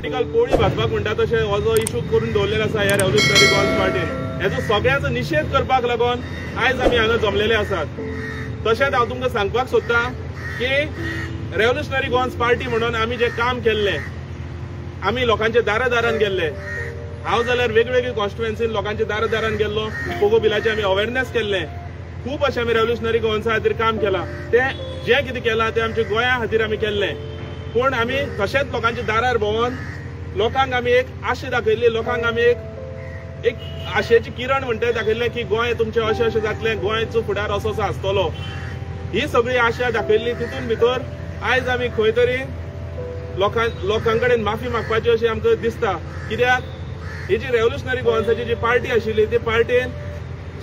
Political पोळी भाजपाक म्हणटा तशें हो जो इशू करून दवरलेलो आसा ह्या रेव्होल्युशनरी गोवन्स पार्टीन हेजो सगळ्यांचो निशेध करपाक लागून आयज आमी हांगा जमलेले आसात. तशेंच हांव तुमकां सांगपाक सोदतां की रेव्होल्युशनरी गोवन्स पार्टी म्हणून आमी जें काम केल्लें आमी लोकांच्या दारा दारान गेल्ले. हांव जाल्यार वेगवेगळे कॉन्स्टिट्युएन्सीन लोकांच्या दारा दारान गेल्लो पोगो बिलाचे आमी अवेरनेस केल्ले. खूब अशें आमी रेव्होल्युशनरी गोवन्सा खातीर काम केलां. तें जें कितें केलां तें आमच्या गोंया खातीर आमी केल्लें. पूण आमी तशेंच लोकांच्या दारार भोंवून? लोकांक आमी एक आशा दाखयल्ली. लोकांक आमी एक एक आशेची किरण म्हणटा दाखयल्लें की गोंय तुमचें अशें अशें जातलें गोंयचो फुडार असो असो आसतलो. ही सगळी आशा दाखयल्ली तितून भितर आयज आमी खंय तरी लोकां लोकां कडेन माफी मागपाची अशी आमकां दिसता. कित्याक? ही जी रेव्होल्युशनरी गोवन्साची जी पार्टी आशिल्ली ती पार्टीन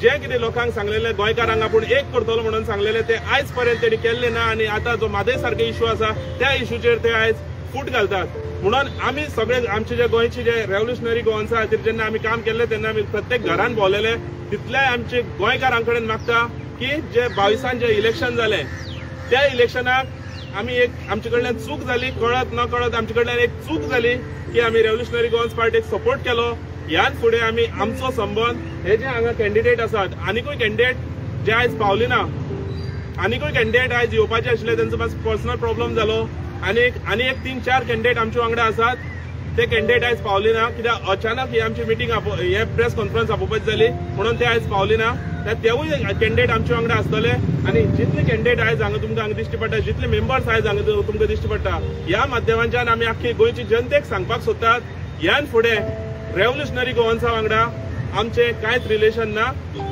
जे कितें लोकांक सांगलेलें गोंयकारांक आपूण एक करतलो म्हणून सांगलेलें तें आयज पर्यंत तेणी केल्लें ना आनी आतां जो मादय सारके इशू आसा त्या इशूचेर ते आयज फूट घालतात. म्हणून आमी सगळे आमचे जे गोंयचे जे रेव्होल्युशनरी गोवन्सा खातीर जेन्ना आमी काम केल्लें तेन्ना आमी प्रत्येक घरान भोंवलेले तितले आमचे गोंयकारां कडेन मागता की जे बावीसान जे इलेक्शन जालें त्या इलेक्शनाक आमी एक आमचे कडल्यान चूक जाली कळत न कळत आमचे कडल्यान एक चूक जाली की आमी रेव्होल्युशनरी गोवन्स पार्टीक सपोर्ट केलो. ह्यान फुडें आमी आमचो संबंद हे जे हांगा कॅन्डिडेट आसात आनिकूय कॅन्डिडेट जे आयज पावले ना आनिकूय कॅन्डिडेट आयज येवपाचे आशिल्ले तांचो मातसो पर्सनल प्रॉब्लम जालो आनी आनी एक तीन चार कॅन्डिडेट आमचे वांगडा आसात ते कॅन्डिडेट आयज पावले ना कित्याक अचानक ही आमची मिटींग हे प्रेस कॉन्फरन्स आपोवपाची जाली म्हणून ते आयज पावले ना त्या तेवूय कॅन्डिडेट आमचे वांगडा आसतले आनी जितले कॅन्डिडेट आयज हांगा तुमकां हांगा दिश्टी पडटा जितले मेंबर्स आयज हांगा तुमकां दिश्टी पडटा ह्या माध्यमांच्यान आमी आख्खी गोंयची जनतेक सांगपाक सोदतात. ह्यान फुडें रेव्होल्युशनरी गोवन्सा वांगडा आमचे कांयच रिलेशन ना.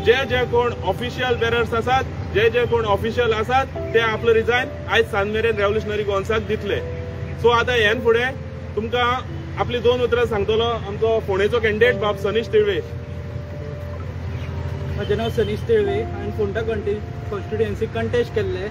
जे जे कोण ऑफिशियल बेरर्स आसात जे जे कोण ऑफिशियल आसात ते आपलो रिजायन आयज सांज मेरेन रेव्होल्युशनरी गोवन्साक दितले. सो आतां हेन फुडें तुमकां आपली दोन उतरां सांगतलो. आमचो फोंडेचो कॅन्डिडेट बाब सनीश तिळवे. म्हजें नांव सनीश तिळवे. हांवें फोंडा कंटी कॉन्स्टिट्युएन्सी कंटेस्ट केल्ले.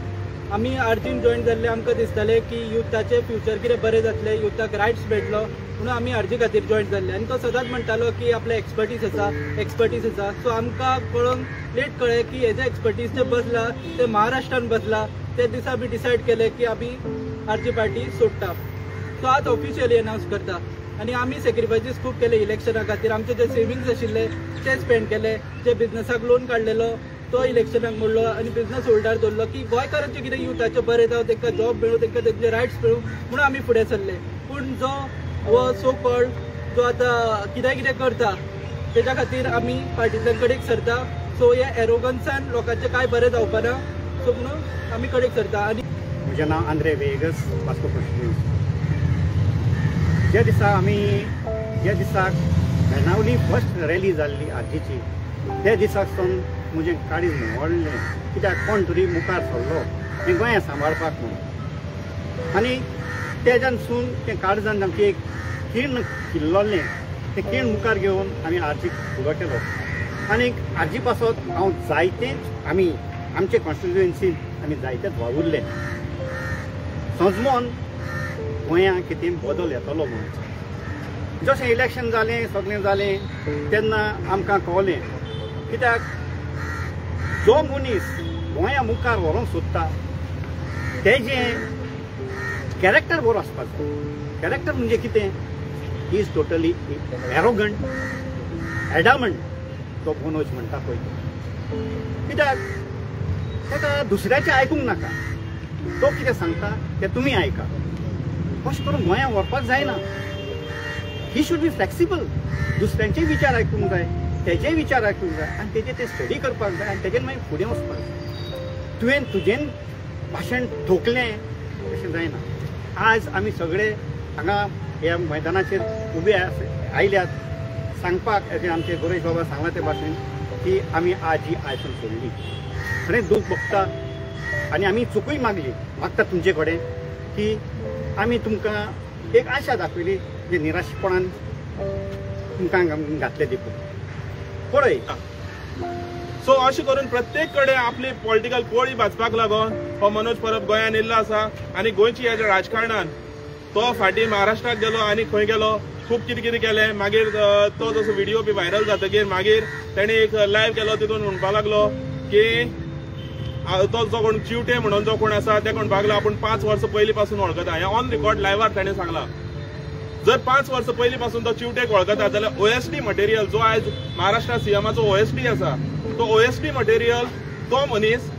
आमी आर्जीन जॉईन जाल्ले आमकां दिसतालें की युथाचें फ्युचर कितें बरें जातलें युथाक रायट्स मेळटलो म्हणून आमी आर्जी खातीर जॉईन जाल्ले आनी तो सदांच म्हणटालो की आपले एक्सपर्टीज आसा एक्सपर्टीज आसा सो आमकां पळोवन लेट कळ्ळें की हेजे एक्सपर्टीज जे बसला ते महाराष्ट्रान बसला ते दिसा आमी डिसायड केले की आमी आर्जी पार्टी सोडटा. सो आज ऑफिशियली अनावन्स करता. आनी आमी सॅक्रिफायसीस खूब केले इलेक्शना खातीर. आमचे जे सेविंग्स आशिल्ले ते स्पेंड केले जे बिजनसाक लोन काडलेलो तो इलेक्शनाक मोडलो आनी बिझनेस होल्डार दवरलो की गोंयकारांचे कितें युथाचें बरें जावं तांकां जॉब मेळूं तांकां तांचे रायट्स मेळूं म्हणून आमी फुडें सरले पूण जो हो सो कॉल्ड जो आतां कितें कितें करता तेच्या खातीर आमी पार्टिजान कडेक सरता. सो हे एरोगन्सान लोकांचें कांय बरें जावपा ना सो म्हणून आमी कडेक सरता. आनी म्हजें नांव आंद्रे वेगस वास्को कॉन्स्टिट्युन्सी ज्या दिसा आमी ज्या दिसाक बेनावली फर्स्ट रॅली जाल्ली आजीची त्या दिसाक सावन म्हजें काळीज व्हडलें कित्याक कोण तरी मुखार सरलो हें। गोंया सांबाळपाक म्हणून आनी तेज्यानसून तें काळजान सामकी एक किर्ण किल्लोलें तें किर्ण मुखार घेवन आमी आर्जीक फुडो केलो आनी आर्जी पासत हांव जायतेच आमी आमचे कॉन्स्टिट्युएन्सीन आमी जायतेच वावुरले सजमोन गोंयांत कितें बदल येतलो म्हणून जशें इलेक्शन जालें सगळें जालें तेन्ना आमकां कळलें कित्याक जो मनीस गोंया मुखार व्हरोंक सोदता तेजें कॅरेक्टर बरो आसपाक जाय कॅरेक्टर म्हणजे कितें ही इज टोटली एरोगंट एडामंट तो मनोज म्हणटा पळय कित्याक ताका दुसऱ्याचें आयकूंक नाका तो कितें सांगता तें तुमी आयका अशें करून गोंया व्हरपाक जायना ही शूड बी फ्लेक्सिबल दुसऱ्यांचे विचार आयकूंक जाय तेजे विचार आयकूंक जाय आनी तेजे ते स्टडी करपाक जाय आनी तेजेन मागीर फुडें वचपाक जाय तुवें तुजें भाशण थोकलें अशें जायना. आज आमी सगळे हांगा ह्या मैदानाचेर उबे आयल्यात. सांगपाक अशें आमचे गोरेश बाबा सांगला ते भाशेन की आमी आज ही आयसून सोडली. खरें दूख भोगता. आनी आमी चुकूय मागली. मागता तुमचे कडेन की आमी तुमकां एक आशा दाखयली जे निराशपणान तुमकां घातले देखून. पळय सो अशें करून प्रत्येक कडेन आपली पॉलिटिकल पोळी भाजपाक लागून हो मनोज परब गोंयान येयल्लो आसा आनी गोंयची ह्या राजकारणान तो फाटीं महाराष्ट्राक गेलो आनी खंय गेलो खूब कितें कितें केलें. मागीर तो जसो व्हिडिओ बी व्हायरल जातकीर मागीर तेणी एक लायव्ह केलो तितून म्हणपाक लागलो की तो जो कोण चिवटे म्हणून जो कोण आसा ते कोण भागला आपूण पांच वर्सां पयलीं पासून वळखता हें ऑन रिकॉर्ड लायव्हार ताणें सांगलां. जर पाच वर्ष पयलीं पासून तो चिवटेक वळखता जाल्यार ओएसडी मटेरियल जो आयज महाराष्ट्रा सीएमाचो ओएसडी आसा तो ओएसडी मटेरियल तो मनीस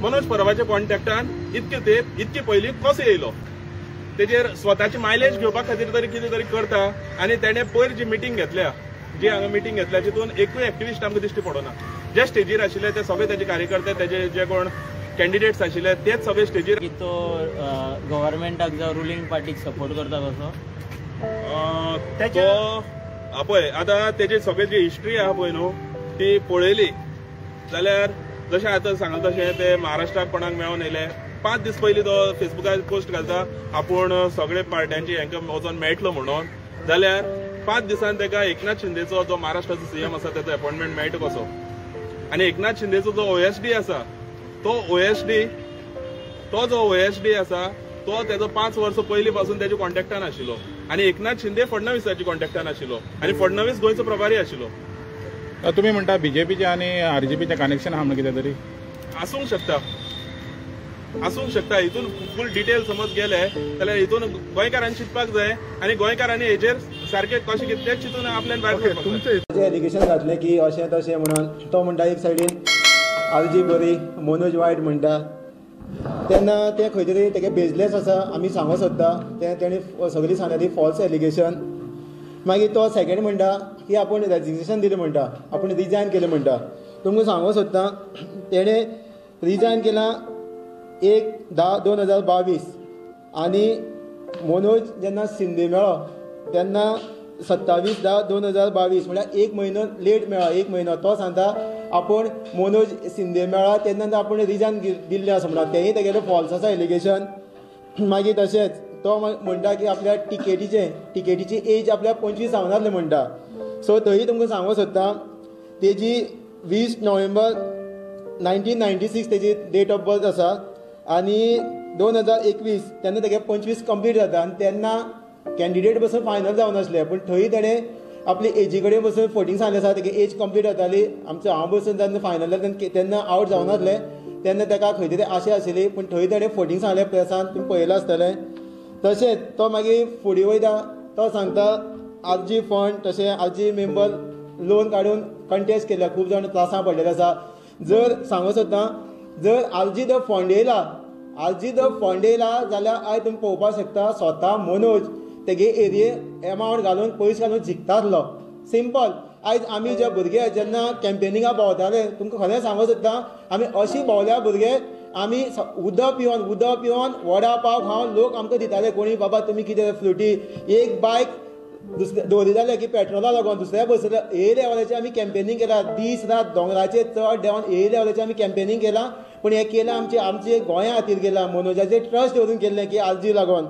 मनोज परबाच्या कॉन्टॅक्टान इतके तेप इतके पयलीं कसो येयलो तेजेर स्वताची मायलेज घेवपा खातीर तरी कितें तरी करता आनी तेणे पयर जी मिटींग घेतल्या जी हांगा मिटींग घेतल्या तितून एकूय एक्टिविस्ट आमकां दिश्टी पडना. जे स्टेजीर आशिल्ले ते सगळे तेजे कार्यकर्ते तेजे जे कोण कॅन्डिडेट्स आशिल्ले तेच सगळे स्टेजीर तो गव्हर्मेंटाक जावं रुलींग पार्टीक सपोर्ट करता कसो त्याच्या- तो आपय आतां तेजी सगळी जी हिस्ट्री आहा पळय न्हू ती पळयली. जाल्यार जशें आतां सांगला तशें ते महाराष्ट्राक कोणाक मेळोन येयले. पांच दीस पयलीं तो फेसबुकार पोस्ट घालता. आपूण सगळे पार्ट्यांची हांकां वचोन मेळटलो म्हणून. जाल्यार पांच दिसान ताका एकनाथ शिंदेचो जो महाराष्ट्राचो सीएम आसा तेचो अपॉइंटमेंट मेळटा कसो? आनी एकनाथ शिंदेचो जो ओएसडी आसा तो ओएसडी तो जो ओएसडी आसा तो तेजो पांच वर्स पयलीं पासून तेज्या कॉन्टॅक्टान आशिल्लो आनी एकनाथ शिंदे फडणवीसाच्या कॉन्टॅक्टान आशिल्लो आनी फडणवीस गोंयचो प्रभारी आशिल्लो तुम्ही म्हणता बीजेपीचे आणि आरजेपीचे कनेक्शन आहा म्हणून कितें तरी आसूंक शकता. आसूंक शकता. हितून फूल डिटेल समज गेले जाल्यार हितून गोंयकारांनी चिंतपाक जाय आनी गोंयकारांनी हेजेर सारखे कशें तेच चिंतून आपल्यान भायर सरपाक जाय. जे एलिगेशन घातलें की अशें तशें म्हणून तो म्हणटा एक सायडीन आलजी बरी मनोज वायट म्हणटा तेन्ना तें खंय तरी तेगे बेजलेस आसा आमी सांगूंक सोदता. तें तेणी सगळीं सांगली फॉल्स एलिगेशन मागीर तो सेकेंड म्हणटा की आपूण रेजिग्नेशन दिलें म्हणटा आपूण रिजायन केलें म्हणटा. तुमकां सांगूंक सोदता तेणें रिजायन केलां एक धा दोन हजार बावीस. आनी मनोज जेन्ना सिंदी मेळ्ळो तेन्ना सत्तावीस धा दोन हजार बावीस म्हळ्यार एक म्हयनो लेट मेळ्ळा एक म्हयनो तो सांगता आपूण मनोज शिंदे मेळ्ळा तेन्ना आपूण रिजायन दिल्लें आसा म्हणटा तेंय तेगेलें फॉल्स आसा एलिगेशन मागीर तशेंच तो म्हणटा की आपल्या टिकेटीचे टिकेटीची एज आपल्या पंचवीस जावनासलें म्हणटा. सो थंय तुमकां सांगूंक सोदता तेजी वीस नोव्हेंबर नायन्टीन नायन्टी सिक्स तेजी डेट ऑफ बर्थ आसा. आनी दोन हजार एकवीस तेन्ना तेगे पंचवीस कंप्लीट जाता. आनी तेन्ना कॅन्डिडेट बसून फायनल जावन आसले पूण थंय तेणें आपले एजी कडेन बसून फोटींग सांगलें आसा तेगे एज कंप्लीट जाताली आमचो हांव बसून तेन्ना फायनल तेन्ना आवट जावन आसलें. तेन्ना ताका खंय तरी आशा आशिल्ली पूण थंय तेणें फोटींग सांगलें प्रेसान तुमी पळयलां आसतलें तशेंच तो मागीर फुडें वयता तो सांगता आजी फंड तशें आजी मेंबर लोन काडून कंटेस्ट केल्या खूब जाण त्रासां पडलेले आसा. जर सांगूं सोदता जर आलजी द फंड येयला आलजी द फंड येयला जाल्यार आयज तुमी पळोवपाक शकता स्वता मनोज तेगे एरिये एमावंट घालून पयस घालून जिखतालो सिंपल आयज आमी जे भुरगे जेन्ना कॅम्पेनिंगा भोंवताले तुमकां खरें सांगूं सोदता आमी अशी भोंवल्या भुरगे आमी उदक पिवन उदक पिवन वडा पाव खावन लोक आमकां दिताले कोणी बाबा तुमी कितें फ्लुटी एक बायक दुसरे दवरिताले की पेट्रोला लागून दुसऱ्या बसीर ए लेवलाचेर आमी कॅम्पेनिंग केला. दीस रात दोंगराचेर चड देंवन ए लेवलाचेर आमी कॅम्पेनिंग केलां. पूण हें केलां आमचे आमचे गोंया खातीर केलां मनोजाचेर ट्रस्ट दवरून केल्लें की आलजी लागून.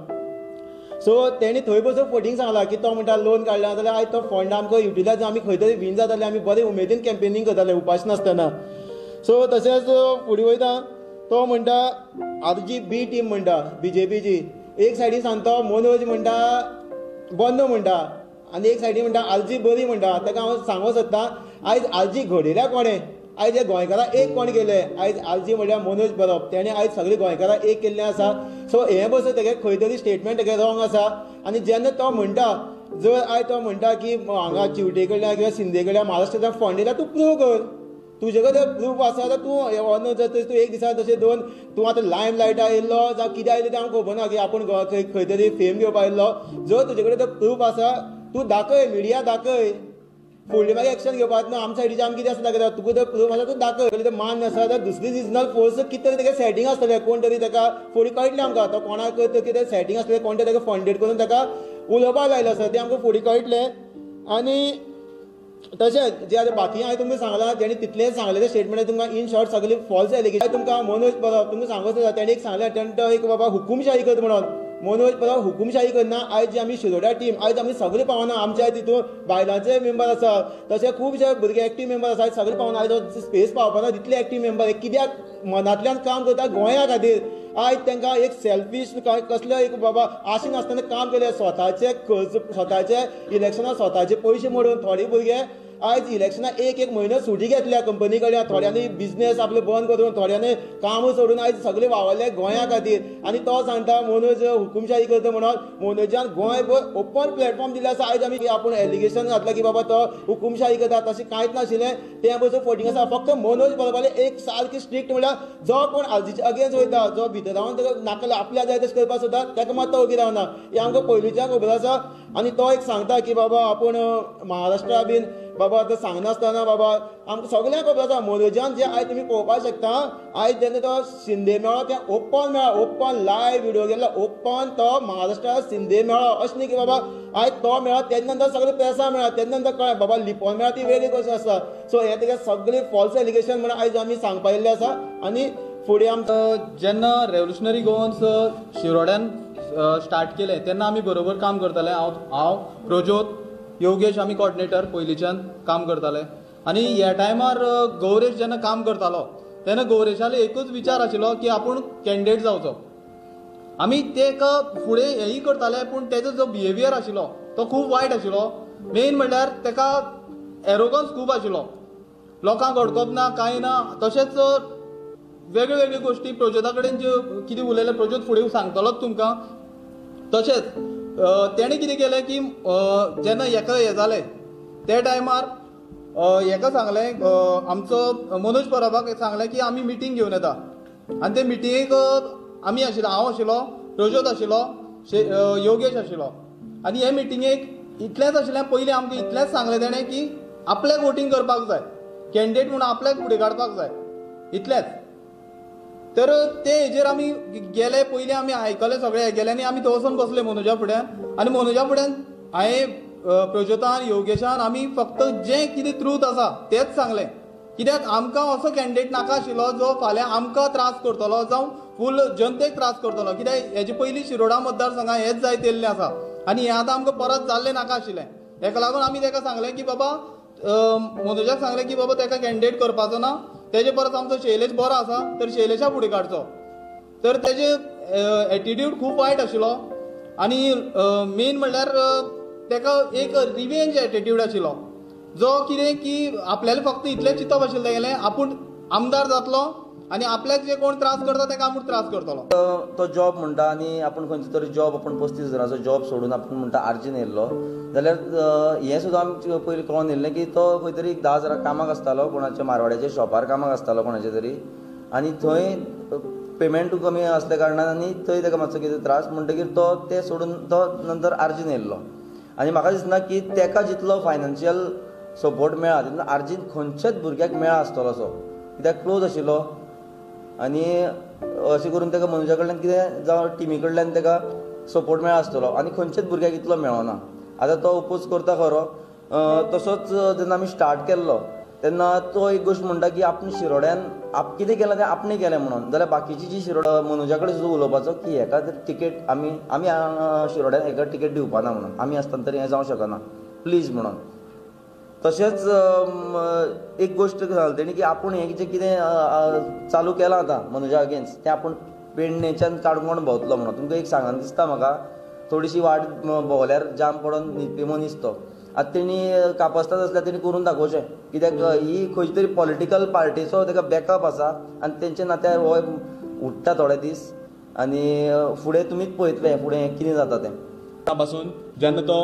सो तेणी थंय बसून फोटींग सांगलां की तो म्हणटा लोन काडला जाल्यार आयज तो फंड आमकां युटिलायज आमी खंय तरी विन जाताले आमी बरे उमेदीन कॅम्पेनींग करताले उपास नासतना. सो तशेंच फुडें वयता तो म्हणटा आरजी बी टीम म्हणटा बी जे पीची एक सायडीन सांगता मनोज म्हणटा बंद म्हणटा आनी एक सायडीन म्हणटा आलजी बरी म्हणटा. ताका हांव सांगूंक सोदतां आयज आलजी घडयल्या कोणें? आयज हे गोंयकारां एक कोण केले आयज आलजी म्हणल्यार मनोज बरोप. तेणे आयज सगळे गोंयकारां एक केल्लें आसा. सो हे बसून तेगे खंय तरी स्टेटमेंट तेगे रॉंग आसा. आनी जेन्ना तो म्हणटा जर आयज तो म्हणटा की हांगा चिवटे कडल्यान किंवा सिंदे कडल्यान महाराष्ट्राच्या फंड येयला तूं प्रूव कर. तुजे कडेन प्रूफ आसा जाल्यार तूं हे जर तर तूं एक दिसा तशें दोन तूं आतां लायम लायटा येयल्लो जावं कितें आयलें तें आमकां खबर ना की आपूण खंय खंय तरी फेम घेवपा येयल्लो जर तुजे कडेन तो प्रूफ आसा तूं दाखय मिडिया दाखय. फुडली मागीर एक्शन घेवपाक ना आमच्या सायडीचे आमी कितें आसता दाखयता तुका जर प्रूफ तूं दाखय. जाल्यार तें मान आसा जाल्यार दुसरी रिजनल फोर्स कितें तरी तेगे सेटींग आसतलें कोण तरी ताका फुडें कळटलें आमकां. तो कोणाक कितें सेटींग आसतलें कोण तरी ताका फंडेड करून ताका उलोवपाक लायलो आसा तें आमकां फुडें कळटलें. आनी तशेंच जे आतां बाकी हांवें तुमकां सांगलां तेणी तितलेंच सांगलेलें स्टेटमेंट तुमकां इन शॉर्ट सगळें फॉल्स एलिगेशन तुमकां मनोज परब तुमकां सांगत जाता तेणी एक सांगलें तेणे तो एक बाबा हुकुमशाही कर म्हणून. मनोज परब हुकुमशाही करना आयज जी आमी शिरोड्या टीम आयज आमी सगळे पावना आमच्या तितून बायलांचे मेंबर आसा तशे खुबशे भुरगे एक्टीव मेंबर आसा सगळे पावना आयज स्पेस पावपाना तितले एक्टीव मेंबर कित्याक मनांतल्यान काम करता गोंया खातीर. आयज तांकां एक सेल्फीश काय कसले एक बाबा आशे नासतना काम केलें स्वताचे खर्च स्वताचे इलेक्शनाक स्वताचे पयशे मोडून थोडे भुरगे आयज इलेक्शनाक एक एक म्हयनो सुटी घेतल्या कंपनी कडल्यान थोड्यांनी बिझनेस आपले बंद करून थोड्यांनी काम सोडून आयज सगळे वावरले गोंया खातीर. आनी तो सांगता मनोज हुकुमशाही करता म्हणून मनोजान गोंय ओपन प्लॅटफॉर्म दिले आसा आयज आमी आपूण एलिगेशन घातलां की बाबा तो हुकुमशाही करता. तशें कांयच नाशिल्लें. तें बसून फोटींग आसा फक्त मनोज बरोबर एक सारकी स्ट्रिक्ट म्हणल्यार जो कोण आलजीच्या अगेन्स्ट वयता जो भितर रावन ताका नाका आपल्या जाय तशें करपाक सोदता ताका मात तो उबी रावना हें आमकां पयलींच्यान खबर आसा आनी तो एक सांगता की बाबा आपूण महाराष्ट्रा बीन बाबा आतां सांगनासतना बाबा आमकां सगळ्यांक खबर आसा मनोजान जे आयज तुमी पळोवपाक शकता आयज जेन्ना तो शिंदे मेळो तें ओपन मेळो ओपन लायव्ह व्हिडिओ गेल्लो ओपन तो महाराष्ट्रा शिंदे मेळो. अशें न्ही की बाबा आयज तो मेळो तेजे नंतर सगळे प्रेसा मेळा तेजे नंतर कळ्ळें बाबा लिपोन मेळा ती वेगळी गोश्ट आसा सो हे तेगे सगळे फॉल्स एलिगेशन म्हणून आयज आमी सांगपा येयल्ले आसा आनी फुडें आमकां जेन्ना रेव्होल्युशनरी गोवन्स शिरोड्यान स्टार्ट केलें तेन्ना आमी बरोबर काम करताले. हांव हांव प्रज्योत योगेश आमी कॉर्डिनेटर पयलींच्यान काम करताले. आनी ह्या टायमार गौरेश जेन्ना काम करतालो तेन्ना गौरेशालो एकूच विचार आशिल्लो की आपूण कॅन्डिडेट जावचो. आमी तेका फुडें हेंय करताले पूण तेजो जो बिहेवियर आशिल्लो तो खूब वायट आशिल्लो मेन म्हणल्यार तेका एरोगन्स खूब आशिल्लो लोकांक अडकप ना कांय ना तशेंच वेगळ्यो वेगळ्यो गोश्टी प्रज्योता कडेन ज्यो कितें उलयलें प्रज्योत फुडें सांगतलोच तुमकां. तशेंच तेणें कितें केलें की जेन्ना हेका हें जालें ते टायमार हेका सांगलें आमचो मनोज परबाक सांगलें की आमी मिटींग घेवन येता. आनी ते मिटींगेक आमी आशिल्लो हांव आशिल्लो रजत आशिल्लो योगेश आशिल्लो आनी हे मिटींगेक इतलेंच आशिल्लें पयलीं आमकां इतलेंच सांगलें तेणें की आपल्याक वोटींग करपाक जाय. कॅन्डिडेट म्हूण आपल्याक फुडें काडपाक जाय. इतलेंच तर ते हेजेर आमी गेले पयलीं आमी आयकले सगळे गेले आनी आमी थंय वचून बसले मनोजा फुड्यान आनी मनोजा फुड्यान हांवें प्रज्योतान योगेशान आमी फक्त जें कितें ट्रूथ आसा तेंच सांगलें. कित्याक आमकां असो कॅन्डिडेट नाका आशिल्लो जो फाल्यां आमकां त्रास करतलो जावं फूल जनतेक त्रास करतलो. कित्याक हेजे पयलीं शिरोडा मतदारसंघात हेच जायत येल्लें आसा. आनी हें आतां आमकां परत जाल्लें नाका आशिल्लें हेका लागून आमी ताका सांगलें की बाबा मनोजाक सांगलें की बाबा ताका कॅन्डिडेट करपाचो ना. तेजे परस आमचो शैलेश बरो आसा तर शैलेशा फुडें काडचो तर तेजे एटिट्यूड खूब वायट आशिल्लो आनी मेन म्हणल्यार तेका एक रिवेंज एटिट्यूड आशिल्लो जो कितें की आपल्याले फक्त इतलें चिंतप आशिल्लें तेगेलें आपूण आमदार जातलो आनी आपल्याक जे कोण त्रास करता तेका आपूण त्रास करतलो तो जॉब म्हणटा आनी आपूण खंयचो तरी जॉब आपूण पस्तीस हजाराचो जॉब सोडून आपूण म्हणटा आर्जीन येयल्लो जाल्यार अ, हें सुद्दां आमचे पयलीं कळोन येयलें की तो खंय तरी एक धा हजाराक कामाक आसतालो कोणाच्या मारवाड्याच्या शॉपार कामाक आसतालो कोणाच्या तरी. आनी थंय पेमेंट कमी आसल्या कारणान आनी थंय ताका मातसो कितें त्रास म्हणटकीर तो तें सोडून तो नंतर आर्जीन येयल्लो आनी म्हाका दिसना की तेका जितलो फायनान्शियल सपोर्ट मेळ्ळा तितलो आर्जीन खंयच्याच भुरग्याक मेळ्ळा आसतलो असो. कित्याक क्लोज आशिल्लो? आनी अशें करून ताका मनुजा कडल्यान कितें जावं टिमी कडल्यान ताका सपोर्ट मेळ्ळा आसतलो आनी खंयच्याच भुरग्याक इतलो मेळोना आतां तो ओपोज करता खरो. तसोच जेन्ना आमी स्टार्ट केल्लो तेन्ना तो एक गोश्ट म्हणटा की आपण शिरोड्यान आप कितें केलां तें आपणें केलें म्हणून. जाल्यार बाकीची जी शिरोड मनोजा कडेन सुद्दां उलोवपाचो की हेका जर तिकेट आमी आमी शिरोड्यान हेका तिकेट दिवपाना म्हणून. आमी आसतना तरी हें जावं शकना. प्लीज म्हणून. तशेंच एक गोश्ट सांगली तेणी की आपूण हें जें कितें चालू केलां आतां मनोजा अगेन्स्ट तें आपूण पेडणेच्यान काणकोण भोंवतलो म्हणून. तुमकां एक सांगान दिसता म्हाका थोडीशी वाट भोंवल्यार जाम पडोन न्हिदपी मनीस तो आतां तेणी कापस्ताद आसल्यार तेणी करून दाखोवचें. कित्याक ही खंयची तरी पॉलिटिकल पार्टीचो ताका बॅकअप आसा. आनी तेंच्या नात्यार हो उठ्ठा थोडे दीस. आनी फुडें तुमीच पळयतले फुडें कितें जाता तें. पासून जेन्ना तो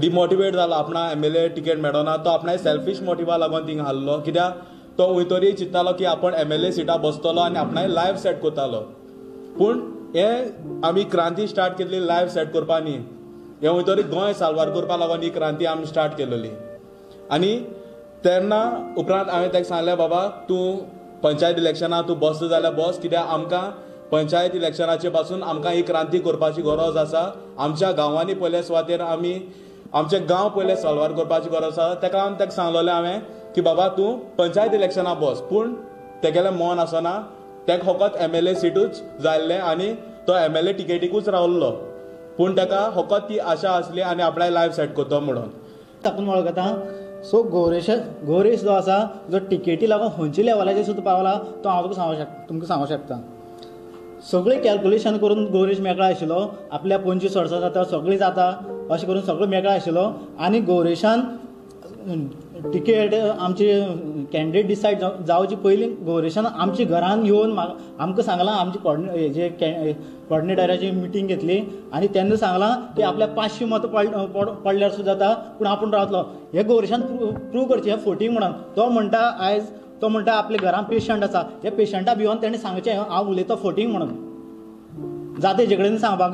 डिमोटिवेट जालो आपणा एम एल ए टिकेट मेळना तो आपणा सेल्फीश मोटिवा लागून थिंग हारलो कित्याक तो वयतरी चिंततालो की आपण एम एल ए सिटा बसतलो आनी आपणाय लायफ सेट करतालो पूण हे आमी क्रांती स्टार्ट केल्ली लायफ सेट करपा न्ही हे वयतरी गोंय साल्वार करपा लागून ही क्रांती आमी स्टार्ट केलेली. आनी तेन्ना उपरांत हांवें ताका सांगलें बाबा तूं पंचायत इलेक्शनां तूं बसता जाल्यार बस कित्याक आमकां पंचायत इलेक्शनाचे पासून आमकां ही क्रांती करपाची गरज आसा. आमच्या गांवांनी पयले सुवातेर आमी आमचे गांव पयले सल्वार करपाची गरज आसा. तेका लागून ताका सांगलोलें हांवें की बाबा तूं पंचायत इलेक्शना बस पूण तेगेलें मन आसना. तेका फकत एम एल ए सिटूच जाल्लें आनी तो एम एल ए टिकेटीकूच रावल्लो. पूण ताका फकत ती आशा आसली आनी आपणाय लायफ सेट करतो म्हणून. ताकून वळखता सो गौरेश गौरेश जो आसा जो टिकेटी लागून खंयच्या लेवलाचेर सुद्दां पावला तो हांव तुका सांगूंक शकता तुमकां सांगूंक शकता. सगळें कॅल्कुलेशन करून गौरेश मेकळा आशिल्लो आपल्या पंचवीस वर्सां जाता सगळीं जाता अशें करून सगळो मेकळा आशिल्लो. आनी गौरेशान टिकेट आमची कॅन्डिडेट डिसायड जावचे पयलीं गौरेशान आमच्या घरान येवन आमकां सांगलां आमची कॉर्डिने हेजे कॉर्डिनेटराची मिटींग घेतली. आनी तेन्ना सांगलां की आपल्या पांचशीं मतां पड पडल्यार सुद्दां जाता पूण आपूण रावतलो. हे गौरेशान प्रूव करचें हें फोटींग म्हणून. तो म्हणटा आयज तो म्हणटा आपल्या घरांत पेशंट आसा हे पेशंटा भिवन ताणें सांगचें हांव उलयतां फोटींग म्हणून. जाता तेजे कडेन सांगपाक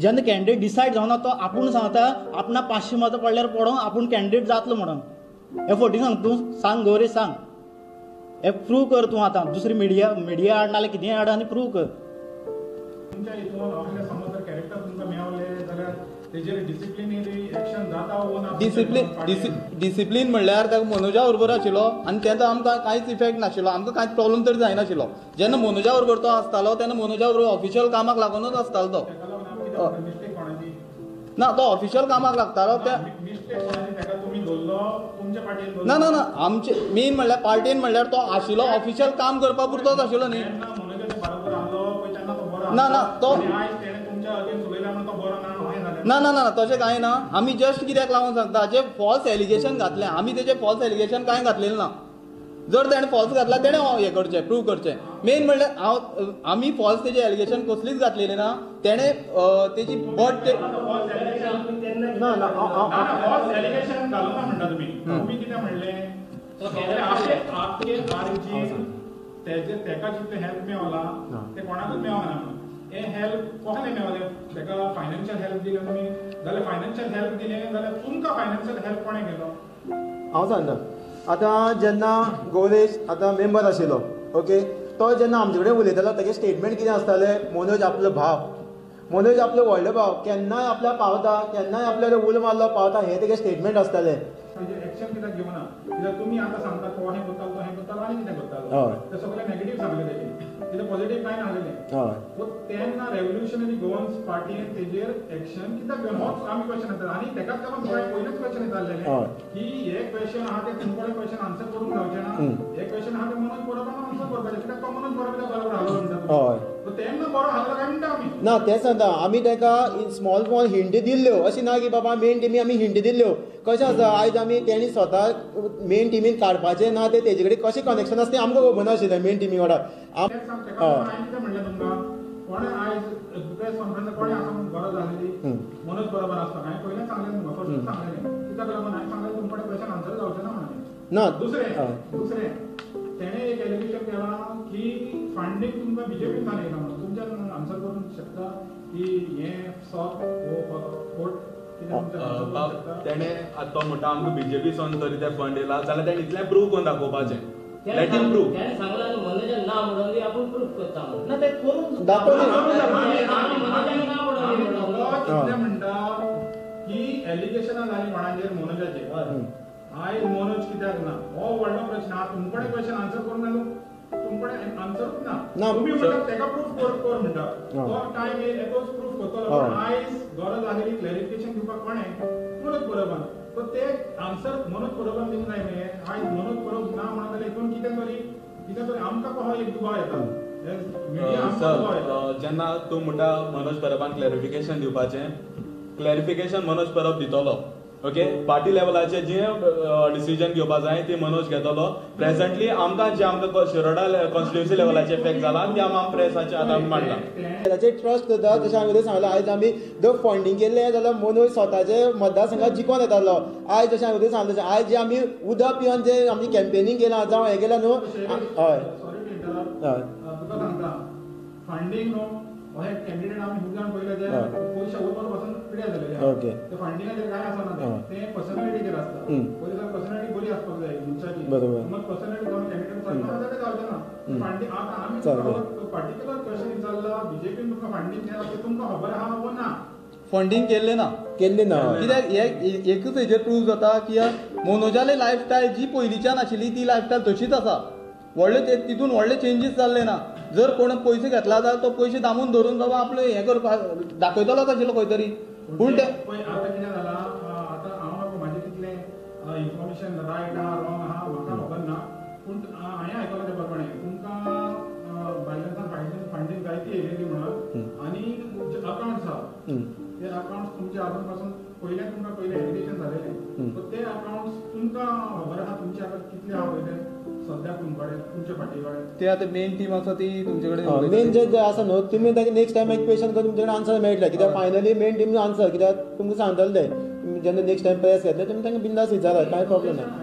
जेन्ना कॅन्डिडेट डिसायड जावना तो आपूण सांगता आपणा पांचशे मतां पडल्यार पडो आपूण कॅन्डिडेट जातलो म्हणून. हे फोटी सांग तूं सांग गौरी सांग. हे प्रूव कर तूं आतां दुसरी मिडिया मिडिया हाड नाल्यार कितेंय हाड आनी प्रूव कर डिसिप्लीन डिसि- डिसिप्लीन म्हणल्यार ताका मनोजा बरोबर आशिल्लो आनी तेन्ना आमकां कांयच इफेक्ट नाशिल्लो आमकां कांयच प्रॉब्लम तरी जायनाशिल्लो. जेन्ना मनोजा बरोबर तो आसतालो तेन्ना मनोजा बरोबर ऑफिशियल कामाक लागूनच आसतालो तो. ना तो ऑफिशियल कामाक लागतालो धरलो ना ना ना आमचे मेन म्हणल्यार पार्टीन म्हणल्यार तो आशिल्लो ऑफिशियल काम करपा पुरतोच आशिल्लो न्ही तो ना, ना, आसलो. ना ना ना तशें कांय ना आमी जस्ट कित्याक लागून सांगता जे फॉल्स एलिगेशन घातलें आमी तेजें फॉल्स एलिगेशन कांय घातलेलें ना. जर ताणें फॉल्स घातला तेणें हें करचें प्रूव करचें. मेन म्हणल्यार हांव आमी फॉल्स तेजें एलिगेशन कसलीच घातलेलीं ना तेणें तेजी बट ते ना फॉल्स एलिगेशन म्हणटा तुमी तुमी कितें म्हणलें? तेका जितले हेल्प मेवला ते कोणाकूच मेवना हे हेल्प कोणाक मेवले तेका फायनान्शियल हेल्प दिले तुमी जाल्यार फायनान्शियल हेल्प दिले जाल्यार तुमकां फायनान्शियल हेल्प कोणें केलो? हांव सांगता आतां जेन्ना गौरेश आतां मेंबर आशिल्लो ओके तो जेन्ना आमचे कडेन उलयतालो तेगे स्टेटमेंट कितें आसतालें मनोज आपलो भाव. मनोज आपलो व्हडलो भाव. केन्नाय आपल्याक पावता केन्नाय आपल्याला उलो मारलो पावता हें तेगे स्टेटमेंट आसतालें म्हणजे घेवना कित्याक तुमी आतां सांगता तो करतालो तो करतालो आनी कितें करतालो हय. ते सगळे नेगेटीव सांगले तेजे कितें पॉझिटीव कांय नासलेलें हय. सो तेन्ना रेव्होल्युशनरी गोवन्स पार्टीन तेजेर एक्शन कित्याक घेवन होच आमी क्वेश्चन येता आनी तेकाच लागून सगळ्यात पयलेच क्वेश्चन. की हे क्वेश्चन आहा ते क्वेश्चन आन्सर जावचे ना. हे क्वेश्चन आहा ते मनोज बरोबर आन्सर करपाचे कित्याक तो मनोज बरोबर बरोबर हालो म्हणटा हय. सो तेन्ना बरो हालो काय म्हणटा आमी ना तेंच सांगता आमी ताका स्मॉल स्मॉल हिंट दिल्ल्यो. अशें ना की बाबा मेन टिमी आमी हिंट दिल्ल्यो. कशें आसा? आयज आमी तेणी स्वता मेन टिमीन काडपाचें ना ते तेजे कडेन कशें कनेक्शन आसा तें आमकां खबर नाशिल्लें मेन टिमी वांगडा. ना दुसरें. दुसरें. तेणें एक एलिगेशन केलां की फंडींग तुमकां बीजेपीन तुमच्यान आन्सर करूंक शकता की हें हो तेणे आतां तो म्हणटा आमकां बीजेपी सोन तरी ते फंड येयला जाल्यार तेणे इतलें प्रूव करून दाखोवपाचें? लेट हिम प्रूव त्याने सांगला मनोजा ना म्हणून आपण प्रूफ करता म्हणून ना ते करून दाखोवनी मनोजाने ना. आमी म्हणून लोक कितले म्हणटा की एलिगेशनां जालीं कोणाचेर मनोजाचेर आयज मनोज कित्याक ना? हो व्हडलो प्रश्न. आहा तुमकडे क्वेश्चन आन्सर करून जालो तुमकडे आन्सरूच ना. ना. तुमी म्हणटा तेका प्रूफ कर कर म्हणटा हा. तो टायम एकूच प्रूफ करतलो आयज कोणें मनोज बरोबर सो ते आन्सर मनोज बरोबर दिवंक जाय न्ही आयज मनोज बरोबर ना म्हणा जाल्यार हितून कितें तरी कितें तरी आमकां कहो एक दुबाव येता जेन्ना तूं म्हणटा मनोज परबान क्लॅरिफिकेशन दिवपाचें क्लॅरिफिकेशन मनोज परब दितलो. ओके पार्टी लेवलाचे जे डिसिजन घेवपा जाय ते मनोज घेतलो. प्रेझेंटली आमकां जे आमकां शिरोडा कॉन्स्टिट्युन्सी लेवलाचे इफेक्ट जाला ते आमी प्रेसाचे आतां मांडला. ताचेर ट्रस्ट करता तशें हांवें सांगलें आयज आमी जर फंडींग केल्लें जाल्यार मनोज स्वताचे मतदारसंघात जिखोन येतालो. आयज जशें हांवें सांगलें आयज जे आमी उदक पिवन जे आमी कॅम्पेनींग केलां जावं हें केलां न्हू. हय. हय. सांगता फंडींग हो. बरोबर. केल्लें ना केल्ली ना. कित्याक हे एकूच हेजेर प्रूव जाता की मनोजाले लायफस्टायल जी पयलींच्यान आशिल्ली ती लायफस्टायल तशीच आसा व्हडले ते तितून व्हडले चेंजीस जाल्ले ना. जर कोण पयशे घेतला जाल्यार तो पयशे दामून धरून बाबा आपले हें करपाक दाखयतलोच आशिल्लो खंय तरी पूण ते इन्फॉर्मेशन रायट आहा रॉंग आहा म्हाका खबर ना पूण हांवें आयकलां ते प्रमाणे तुमकां बायलन्सान फायनान्स फंडींग जायती येयलेली म्हणून आनी अकाउंट्स आहा हम्म. ते तुमचे आजून पासून पयलें तुमकां पयलें एडिटेशन जालेलें सो ते अकाउंट्स तुमकां खबर आहा तुमचे आतां कितले आहा ते आतां मेन टीम आसा ती तुमचे कडेन मेन. जे आसा न्हू तुमी ताका नेक्स्ट टायम एक क्वेश्चन करून तुमचे कडेन आन्सर मेळटले कित्याक फायनली मेन टीम आन्सर कित्याक तुमकां सांगतले जेन्ना नेक्स्ट टायम प्रेस घेतले तुमी तांकां बिंदास विचारात कांय प्रॉब्लेम ना